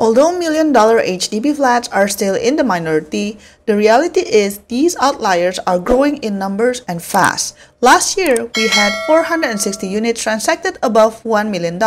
Although million dollar HDB flats are still in the minority, the reality is these outliers are growing in numbers and fast. Last year, we had 460 units transacted above $1 million,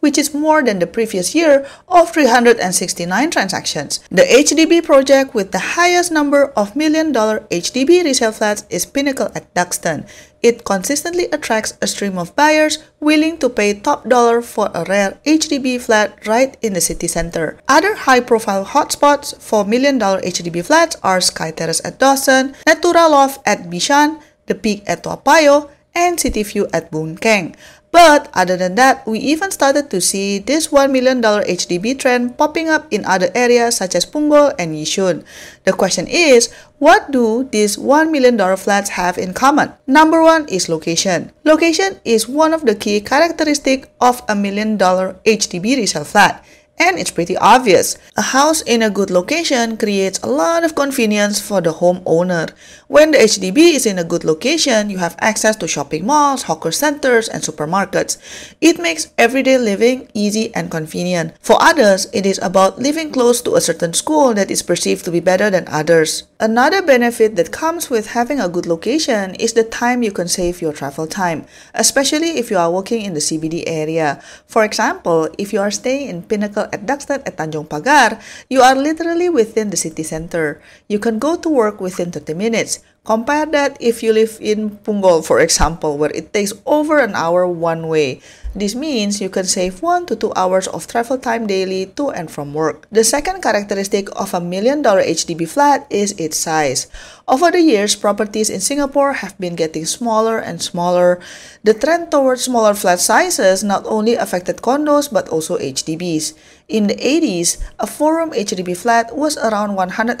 which is more than the previous year of 369 transactions. The HDB project with the highest number of million dollar HDB resale flats is Pinnacle at Duxton. It consistently attracts a stream of buyers willing to pay top dollar for a rare HDB flat right in the city center. Other high-profile hotspots for million-dollar HDB flats are Sky Terrace at Dawson, Natura Loft at Bishan, The Peak at Toa Payoh, and City View at Boon Keng. But other than that, we even started to see this $1 million HDB trend popping up in other areas such as Punggol and Yishun. The question is, what do these $1 million flats have in common? Number one is location. Location is one of the key characteristics of a million dollar HDB resale flat. And it's pretty obvious. A house in a good location creates a lot of convenience for the homeowner. When the HDB is in a good location, you have access to shopping malls, hawker centers, and supermarkets. It makes everyday living easy and convenient. For others, it is about living close to a certain school that is perceived to be better than others. Another benefit that comes with having a good location is the time you can save your travel time, especially if you are working in the CBD area. For example, if you are staying in Pinnacle at Duxton at Tanjong Pagar, you are literally within the city center. You can go to work within 30 minutes. Compare that if you live in Punggol, for example, where it takes over an hour one way. This means you can save 1 to 2 hours of travel time daily to and from work. The second characteristic of a million dollar HDB flat is its size. Over the years, properties in Singapore have been getting smaller and smaller. The trend towards smaller flat sizes not only affected condos but also HDBs. In the 80s, a four-room HDB flat was around 105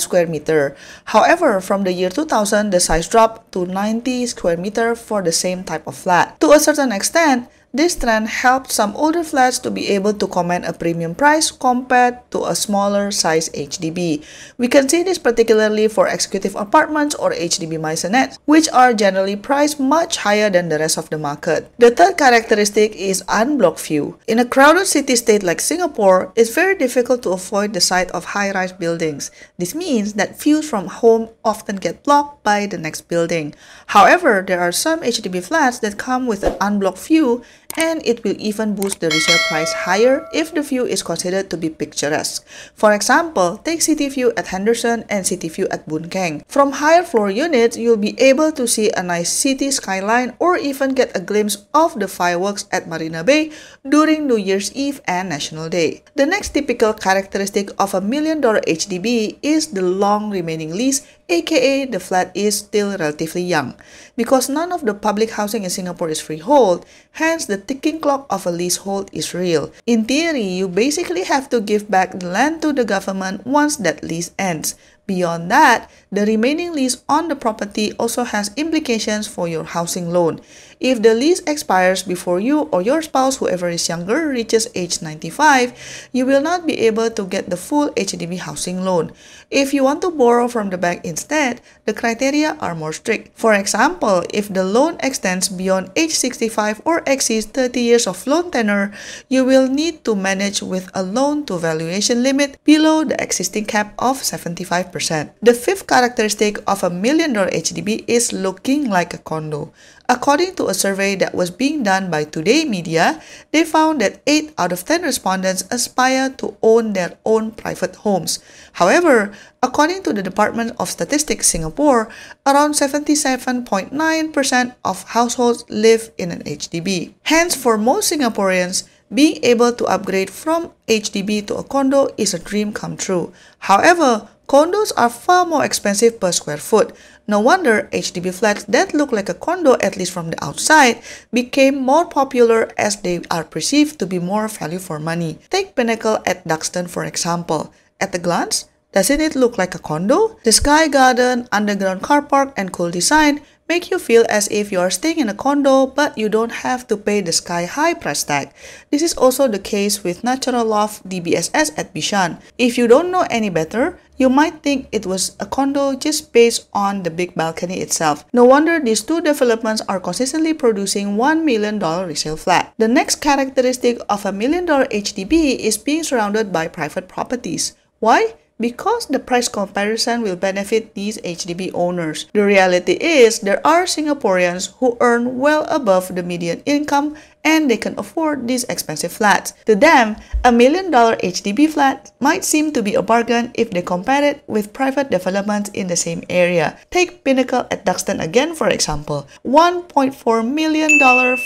square meter. However, from the year 2000, the size dropped to 90 square meter for the same type of flat. To a certain extent, this trend helped some older flats to be able to command a premium price compared to a smaller size HDB. We can see this particularly for executive apartments or HDB maisonettes, which are generally priced much higher than the rest of the market. The third characteristic is unblocked view. In a crowded city-state like Singapore, it's very difficult to avoid the sight of high-rise buildings. This means that views from home often get blocked by the next building. However, there are some HDB flats that come with an unblocked view and it will even boost the resale price higher if the view is considered to be picturesque. For example, take City View at Henderson and City View at Boon Keng. From higher floor units, you'll be able to see a nice city skyline or even get a glimpse of the fireworks at Marina Bay during New Year's Eve and National Day. The next typical characteristic of a million dollar HDB is the long remaining lease aka the flat is still relatively young. Because none of the public housing in Singapore is freehold, hence the ticking clock of a leasehold is real. In theory, you basically have to give back the land to the government once that lease ends. Beyond that, the remaining lease on the property also has implications for your housing loan. If the lease expires before you or your spouse, whoever is younger, reaches age 95, you will not be able to get the full HDB housing loan. If you want to borrow from the bank instead, the criteria are more strict. For example, if the loan extends beyond age 65 or exceeds 30 years of loan tenure, you will need to manage with a loan to valuation limit below the existing cap of 75%. The fifth characteristic of a million dollar HDB is looking like a condo. According to a survey that was being done by Today Media, they found that 8 out of 10 respondents aspire to own their own private homes. However, according to the Department of Statistics Singapore, around 77.9% of households live in an HDB. Hence, for most Singaporeans, being able to upgrade from HDB to a condo is a dream come true. However, condos are far more expensive per square foot. No wonder HDB flats that look like a condo, at least from the outside, became more popular as they are perceived to be more value for money. Take Pinnacle at Duxton for example. At a glance, doesn't it look like a condo? The Sky Garden, underground car park, and cool design make you feel as if you are staying in a condo but you don't have to pay the sky-high price tag. This is also the case with Natura Loft DBSS at Bishan. If you don't know any better, you might think it was a condo just based on the big balcony itself. No wonder these two developments are consistently producing $1 million resale flat. The next characteristic of a million dollar HDB is being surrounded by private properties. Why? Because the price comparison will benefit these HDB owners. The reality is there are Singaporeans who earn well above the median income and they can afford these expensive flats. To them, a million dollar HDB flat might seem to be a bargain if they compare it with private developments in the same area. Take Pinnacle at Duxton again for example. $1.4 million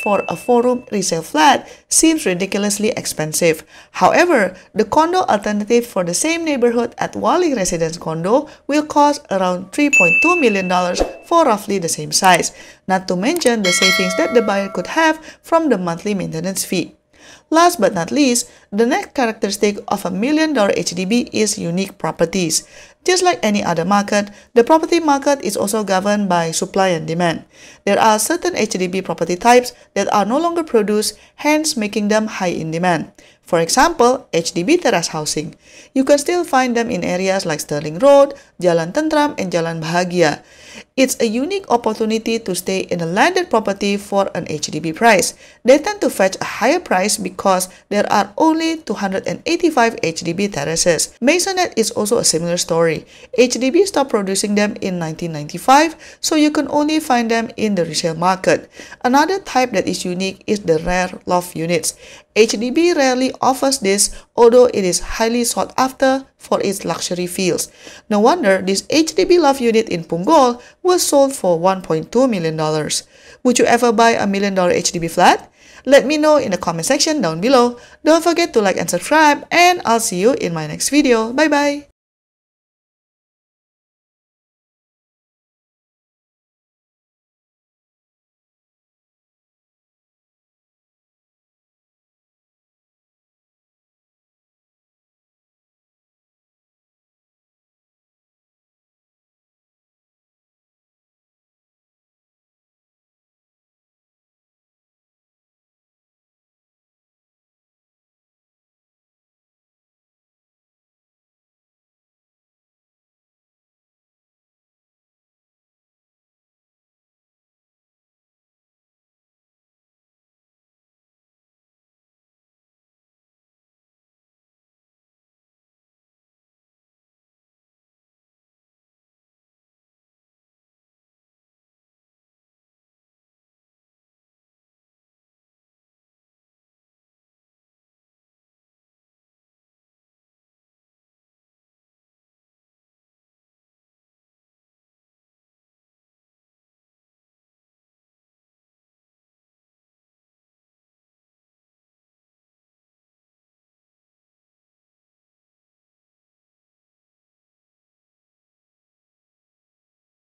for a 4-room resale flat seems ridiculously expensive. However, the condo alternative for the same neighborhood at Wallich Residence Condo will cost around $3.2 million for roughly the same size, not to mention the savings that the buyer could have from the monthly maintenance fee. Last but not least, the next characteristic of a million dollar HDB is unique properties. Just like any other market, the property market is also governed by supply and demand. There are certain HDB property types that are no longer produced, hence making them high in demand. For example, HDB terrace housing. You can still find them in areas like Stirling Road, Jalan Tenteram, and Jalan Bahagia. It's a unique opportunity to stay in a landed property for an HDB price. They tend to fetch a higher price because there are only 285 HDB terraces. Maisonette is also a similar story. HDB stopped producing them in 1995, so you can only find them in the resale market. Another type that is unique is the rare loft units. HDB rarely offers this, although it is highly sought after for its luxury feels. No wonder this HDB loft unit in Punggol was sold for $1.2 million. Would you ever buy a million dollar HDB flat? Let me know in the comment section down below. Don't forget to like and subscribe and I'll see you in my next video. Bye bye!